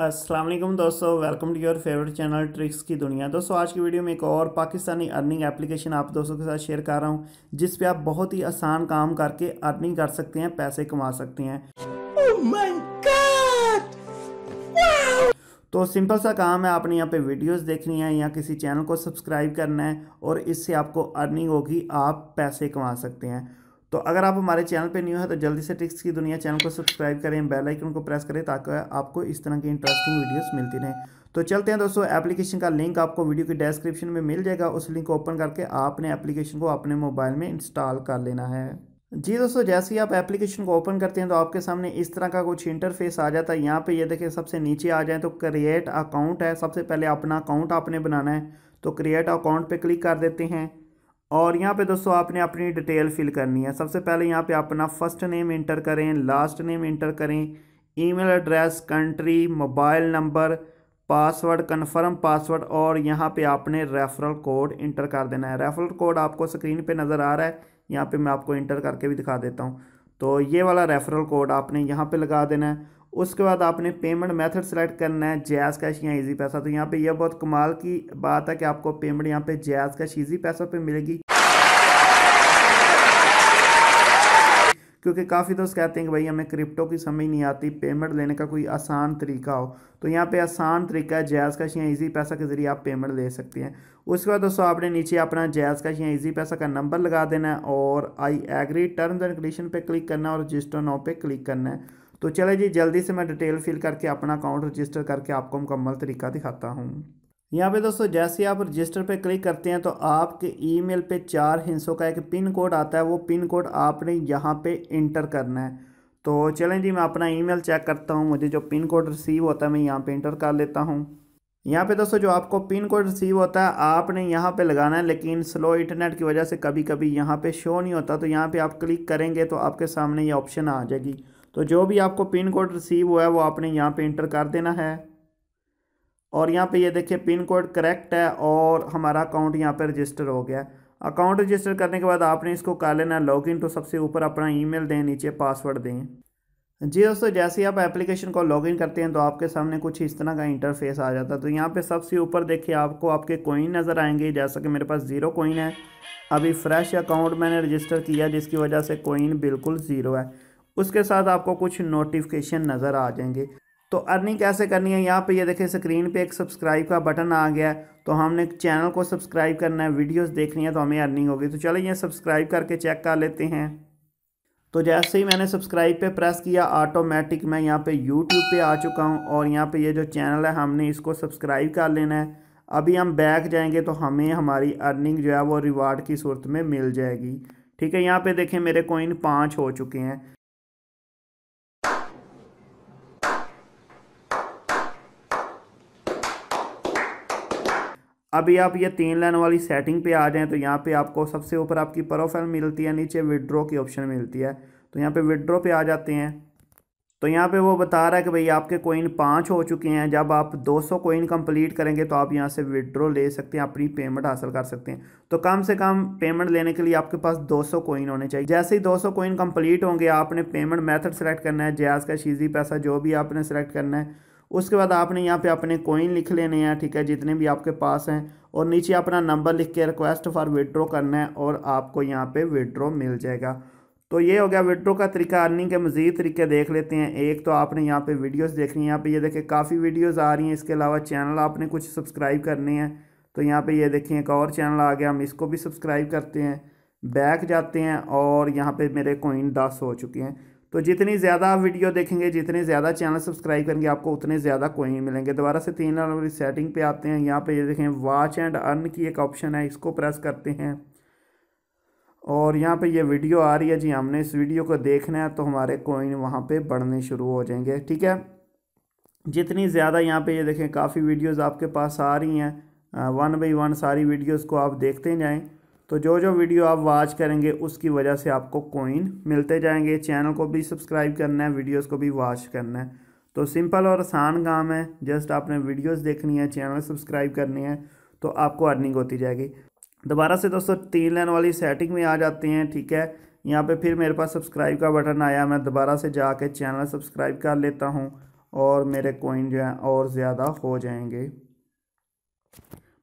अस्सलाम वालेकुम दोस्तों welcome to your favourite channel tricks की दुनिया। दोस्तों आज की वीडियो में एक और पाकिस्तानी अर्निंग एप्लीकेशन आप दोस्तों के साथ शेयर कर रहा हूँ जिस पे आप बहुत ही आसान काम करके अर्निंग कर सकते हैं पैसे कमा सकते हैं। Oh तो सिंपल सा काम है आपने यहाँ पे वीडियोस देखनी है या किसी चैनल को सब्सक्राइब करना है और इससे आपको अर्निंग होगी आप पैसे कमा सकते हैं। तो अगर आप हमारे चैनल पे न्यू है तो जल्दी से ट्रिक्स की दुनिया चैनल को सब्सक्राइब करें, बेल आइकन को प्रेस करें, ताकि आपको इस तरह की इंटरेस्टिंग वीडियोस मिलती रहें। तो चलते हैं दोस्तों एप्लीकेशन का लिंक आपको वीडियो की डिस्क्रिप्शन में मिल जाएगा। उस लिंक को ओपन करके आपने एप्लीकेशन को अपने मोबाइल में इंस्टॉल कर लेना है। जी दोस्तों, जैसे ही आप एप्लीकेशन को ओपन करते हैं तो आपके सामने इस तरह का कुछ इंटरफेस आ जाता है। यहाँ पे ये देखिए, सबसे नीचे आ जाए तो क्रिएट अकाउंट है। सबसे पहले अपना अकाउंट आपने बनाना है। तो क्रिएट अकाउंट पे क्लिक कर देते हैं। और यहाँ पे दोस्तों आपने अपनी डिटेल फिल करनी है। सबसे पहले यहाँ पे अपना फ़र्स्ट नेम इंटर करें लास्ट नेम इंटर करें email address country mobile number password confirm password और यहाँ पे आपने रेफरल कोड इंटर कर देना है। रेफरल कोड आपको स्क्रीन पे नज़र आ रहा है। यहाँ पे मैं आपको इंटर करके भी दिखा देता हूँ। तो ये वाला रेफरल कोड आपने यहाँ पे लगा देना है। उसके बाद आपने पेमेंट मेथड सेलेक्ट करना है जैज़ कैश या इजी पैसा। तो यहाँ पे यह बहुत कमाल की बात है कि आपको पेमेंट यहाँ पे जैज़ कैश इजी पैसा पे मिलेगी। क्योंकि काफ़ी दोस्त कहते हैं कि भाई, हमें क्रिप्टो की समझ नहीं आती, पेमेंट लेने का कोई आसान तरीका हो। तो यहाँ पे आसान तरीका है, जैज़ कैश या इजी पैसा के ज़रिए आप पेमेंट ले सकते हैं। उसके बाद दोस्तों, आपने नीचे अपना जैज़ कैश या इजी पैसा का नंबर लगा देना है और I agree terms and condition पर क्लिक करना है और रजिस्टर नो पर क्लिक करना है। तो चले जी, जल्दी से मैं डिटेल फिल करके अपना अकाउंट रजिस्टर करके आपको मुकम्मल तरीका दिखाता हूँ। यहाँ पे दोस्तों, जैसे आप रजिस्टर पे क्लिक करते हैं तो आपके ईमेल पे चार हिंसों का एक पिन कोड आता है। वो पिन कोड आपने यहाँ पे इंटर करना है। तो चलें जी, मैं अपना ईमेल चेक करता हूँ। मुझे जो पिन कोड रिसीव होता है, मैं यहाँ पे इंटर कर लेता हूँ। यहाँ पे दोस्तों, जो आपको पिन कोड रिसीव होता है, आपने यहाँ पे लगाना है, लेकिन स्लो इंटरनेट की वजह से कभी कभी यहाँ पे शो नहीं होता। तो यहाँ पे आप क्लिक करेंगे तो आपके सामने ये ऑप्शन आ जाएगी। तो जो भी आपको पिन कोड रिसीव हुआ है, वो आपने यहाँ पे इंटर कर देना है। और यहाँ पे ये देखिए पिन कोड करेक्ट है और हमारा अकाउंट यहाँ पे रजिस्टर हो गया। अकाउंट रजिस्टर करने के बाद आपने इसको कर लेना लॉग लॉगिन तो सबसे ऊपर अपना ईमेल दें, नीचे पासवर्ड दें। जी दोस्तों, जैसे ही आप एप्लीकेशन को लॉगिन करते हैं तो आपके सामने कुछ इस तरह का इंटरफेस आ जाता है। तो यहाँ पे सबसे ऊपर देखिए आपको आपके कोइन नज़र आएँगे। जैसा कि मेरे पास ज़ीरो कोइन है, अभी फ्रेश अकाउंट मैंने रजिस्टर किया जिसकी वजह से कोइन बिल्कुल ज़ीरो है। उसके साथ आपको कुछ नोटिफिकेशन नज़र आ जाएँगे। तो अर्निंग कैसे करनी है? यहाँ पे ये देखें स्क्रीन पे एक सब्सक्राइब का बटन आ गया तो हमने चैनल को सब्सक्राइब करना है वीडियोस देखनी है तो हमें अर्निंग होगी। तो चलो ये सब्सक्राइब करके चेक कर लेते हैं। तो जैसे ही मैंने सब्सक्राइब पे प्रेस किया ऑटोमेटिक मैं यहाँ पे यूट्यूब पे आ चुका हूँ और यहाँ पे ये जो चैनल है, हमने इसको सब्सक्राइब कर लेना है। अभी हम बैक जाएँगे तो हमें हमारी अर्निंग जो है, वो रिवार्ड की सूरत में मिल जाएगी। ठीक है, यहाँ पे देखें, मेरे कोइन पाँच हो चुके हैं। अभी आप ये तीन लाइन वाली सेटिंग पे आ जाएँ तो यहाँ पे आपको सबसे ऊपर आपकी प्रोफ़ाइल मिलती है, नीचे विड्रॉ की ऑप्शन मिलती है। तो यहाँ पे विड्रो पे आ जाते हैं। तो यहाँ पे वो बता रहा है कि भाई आपके कोइन पाँच हो चुके हैं। जब आप 200 कोइन कंप्लीट करेंगे तो आप यहाँ से विड्रॉ ले सकते हैं, अपनी पेमेंट हासिल कर सकते हैं। तो कम से कम पेमेंट लेने के लिए आपके पास 200 कोइन होने चाहिए। जैसे ही 200 कोइन कंप्लीट होंगे, आपने पेमेंट मेथड सेलेक्ट करना है जयाज का शीजी पैसा, जो भी आपने सेलेक्ट करना है उसके बाद आपने यहाँ पे अपने कोइन लिख लेने हैं, ठीक है, जितने भी आपके पास हैं, और नीचे अपना नंबर लिख के रिक्वेस्ट फॉर विड्रॉ करना है, और आपको यहाँ पे विड्रॉ मिल जाएगा। तो ये हो गया विड्रॉ का तरीका अर्निंग के मज़ीद तरीके देख लेते हैं। एक तो आपने यहाँ पे वीडियोस देखनी है, यहाँ पे ये देखें काफ़ी वीडियोस आ रही हैं, इसके अलावा चैनल आपने कुछ सब्सक्राइब करने हैं। तो यहाँ पे ये देखें एक और चैनल आ गया, हम इसको भी सब्सक्राइब करते हैं बैक जाते हैं, और यहाँ पे मेरे कोइन दस हो चुके हैं। तो जितनी ज़्यादा आप वीडियो देखेंगे, जितने ज़्यादा चैनल सब्सक्राइब करेंगे, आपको उतने ज़्यादा कोइन मिलेंगे। दोबारा से तीन वाली सेटिंग पे आते हैं। यहाँ पे ये देखें वॉच एंड अर्न की एक ऑप्शन है, इसको प्रेस करते हैं। और यहाँ पे ये वीडियो आ रही है जी, हमने इस वीडियो को देखना है तो हमारे कोइन वहाँ पर बढ़ने शुरू हो जाएँगे, ठीक है? जितनी ज़्यादा यहाँ पर ये देखें, काफ़ी वीडियोज़ आपके पास आ रही हैं। वन बाई वन सारी वीडियोज़ को आप देखते जाएँ। तो जो जो वीडियो आप वॉच करेंगे, उसकी वजह से आपको कोइन मिलते जाएँगे। चैनल को भी सब्सक्राइब करना है वीडियोस को भी वॉच करना है। तो सिंपल और आसान काम है। जस्ट आपने वीडियोस देखनी है चैनल सब्सक्राइब करनी है तो आपको अर्निंग होती जाएगी। दोबारा से दोस्तों, तीन लाइन वाली सेटिंग में आ जाते हैं, ठीक है? यहाँ पे फिर मेरे पास सब्सक्राइब का बटन आया। मैं दोबारा से जाके चैनल सब्सक्राइब कर लेता हूँ और मेरे कोइन जो हैं और ज़्यादा हो जाएँगे।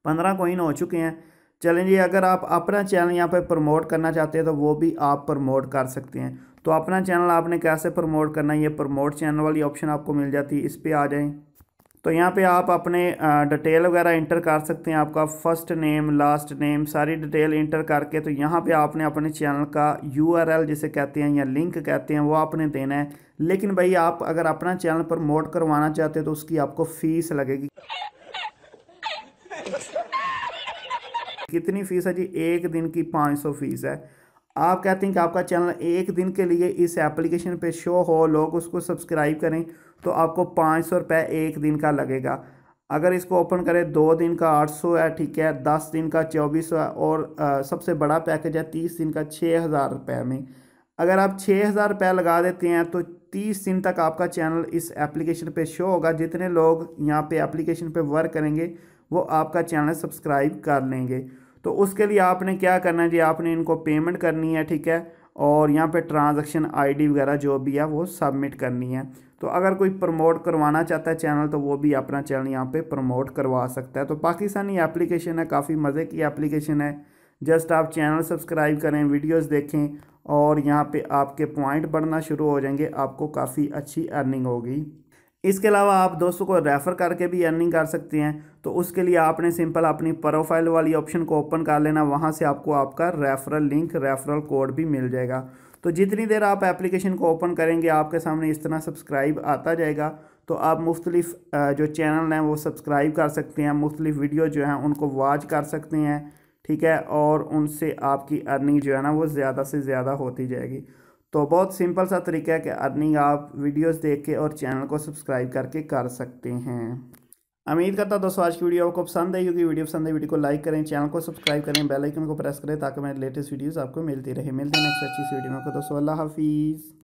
पंद्रह कोइन हो चुके हैं। चलें जी, अगर आप अपना चैनल यहाँ पर प्रमोट करना चाहते हैं तो वो भी आप प्रमोट कर सकते हैं। तो अपना चैनल आपने कैसे प्रमोट करना है, ये प्रमोट चैनल वाली ऑप्शन आपको मिल जाती है, इस पर आ जाएँ। तो यहाँ पे आप अपने डिटेल वगैरह इंटर कर सकते हैं, आपका फ़र्स्ट नेम, लास्ट नेम, सारी डिटेल इंटर करके तो यहाँ पे आपने अपने चैनल का यूआरएल जिसे कहते हैं या लिंक कहते हैं, वो आपने देना है। लेकिन भाई, आप अगर अपना चैनल प्रमोट करवाना चाहते हैं तो उसकी आपको फ़ीस लगेगी। कितनी फ़ीस है जी? एक दिन की पाँच सौ फ़ीस है। आप कहते हैं कि आपका चैनल एक दिन के लिए इस एप्लीकेशन पे शो हो लोग उसको सब्सक्राइब करें तो आपको पाँच सौ रुपये एक दिन का लगेगा। अगर इसको ओपन करें दो दिन का आठ सौ है ठीक है दस दिन का चौबीस सौ है और आ, सबसे बड़ा पैकेज है तीस दिन का छः हज़ार रुपये में। अगर आप छः हज़ार रुपये लगा देते हैं तो तीस दिन तक आपका चैनल इस एप्लीकेशन पे शो होगा। जितने लोग यहाँ पे एप्लीकेशन पे वर्क करेंगे वो आपका चैनल सब्सक्राइब कर लेंगे। तो उसके लिए आपने क्या करना है जी? आपने इनको पेमेंट करनी है, ठीक है? और यहाँ पे ट्रांजैक्शन आईडी वगैरह जो भी है, वो सबमिट करनी है। तो अगर कोई प्रमोट करवाना चाहता है चैनल तो वो भी अपना चैनल यहाँ पे प्रमोट करवा सकता है। तो पाकिस्तानी एप्लीकेशन है, काफ़ी मज़े की एप्लीकेशन है। जस्ट आप चैनल सब्सक्राइब करें, वीडियोस देखें और यहाँ पे आपके पॉइंट बढ़ना शुरू हो जाएँगे। आपको काफ़ी अच्छी अर्निंग होगी। इसके अलावा आप दोस्तों को रेफ़र करके भी अर्निंग कर सकते हैं। तो उसके लिए आपने सिंपल अपनी प्रोफ़ाइल वाली ऑप्शन को ओपन कर लेना। वहाँ से आपको आपका रेफरल लिंक रेफरल कोड भी मिल जाएगा। तो जितनी देर आप एप्लीकेशन को ओपन करेंगे, आपके सामने इस तरह सब्सक्राइब आता जाएगा। तो आप मुख्तलिफ़ जो चैनल हैं वो सब्सक्राइब कर सकते हैं। मुख्तलिफ़ वीडियो जो हैं, उनको वॉच कर सकते हैं। ठीक है? और उनसे आपकी अर्निंग जो है ना, वो ज़्यादा से ज़्यादा होती जाएगी। तो बहुत सिंपल सा तरीका है कि अर्निंग आप वीडियोस देख के और चैनल को सब्सक्राइब करके कर सकते हैं। उम्मीद करता दोस्तों आज की वीडियो आपको पसंद आई होगी। वीडियो पसंद है वीडियो को लाइक करें, चैनल को सब्सक्राइब करें, बेल आइकन को प्रेस करें ताकि मेरे लेटेस्ट वीडियोस आपको मिलती रहे। मिलते हैं नेक्स्ट अच्छी वीडियो में। दोस्तों, अल्लाह हाफिज़।